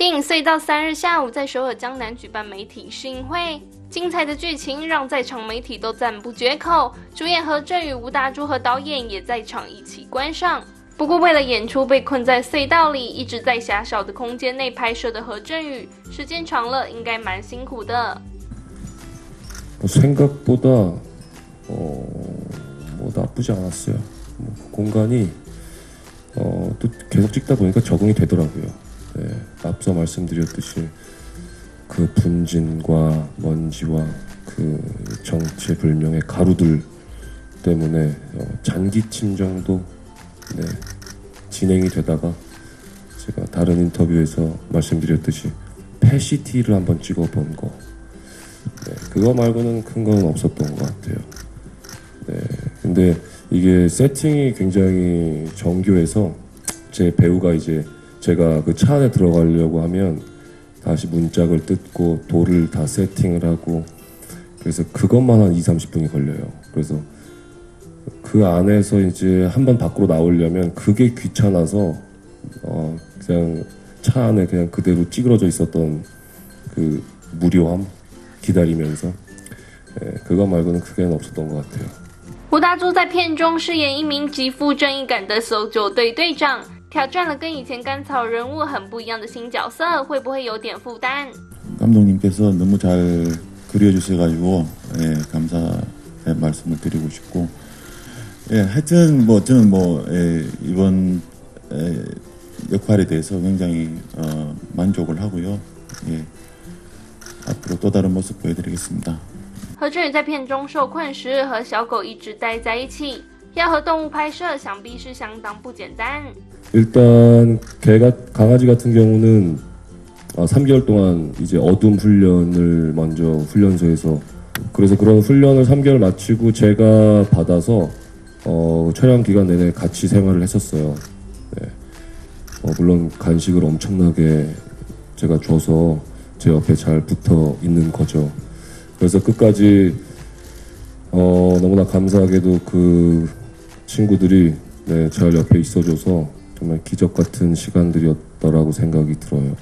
电影《隧道》三日下午在首尔江南举办媒体试映会，精彩的剧情让在场媒体都赞不绝口。主演何振宇、吴大珠和导演也在场一起观赏。不过，为了演出被困在隧道里，一直在狭小的空间内拍摄的何振宇，时间长了应该蛮辛苦的。 생각보다 어, 뭐 나쁘지 않았어요. 뭐 공간이 어, 또 계속 찍다 보니까 적응이 되더라고요. 네, 앞서 말씀드렸듯이 그 분진과 먼지와 그 정체 불명의 가루들 때문에 어, 장기침 정도 네, 진행이 되다가 제가 다른 인터뷰에서 말씀드렸듯이 패시티를 한번 찍어본 거 네, 그거 말고는 큰 건 없었던 것 같아요. 네, 근데 이게 세팅이 굉장히 정교해서 제 배우가 이제 제가 그 차 안에 들어가려고 하면 다시 문짝을 뜯고 돌을 다 세팅을 하고 그래서 그것만 한 2, 30분이 걸려요. 그래서 그 안에서 이제 한 번 밖으로 나오려면 그게 귀찮아서 어 그냥 차 안에 그냥 그대로 찌그러져 있었던 그 무료함 기다리면서 예, 그거 말고는 크게는 없었던 것 같아요. 吴大珠在片中饰演一名极富正义感的搜救队队长， 挑战了跟以前甘草人物很不一样的新角色，会不会有点负担？ 감독님께서 너무 잘 그려주셔가지고 예, 감사의 말씀을 드리고 싶고 예, 하여튼 뭐 저는 뭐 예, 이번 예, 역할에 대해서 굉장히 어, 만족을 하고요. 예, 앞으로 또 다른 모습 보여드리겠습니다. 何振宇在片中受困时和小狗一直待在一起，要和动物拍摄，想必是相当不简单。 일단 개가 강아지 같은 경우는 아, 3개월 동안 이제 어둠 훈련을 먼저 훈련소에서 그래서 그런 훈련을 3개월 마치고 제가 받아서 어, 촬영 기간 내내 같이 생활을 했었어요. 네. 어, 물론 간식을 엄청나게 제가 줘서 제 옆에 잘 붙어 있는 거죠. 그래서 끝까지 어, 너무나 감사하게도 그 친구들이 네, 잘 옆에 있어줘서 정말 기적 같은 시간들이었더라고 생각이 들어요.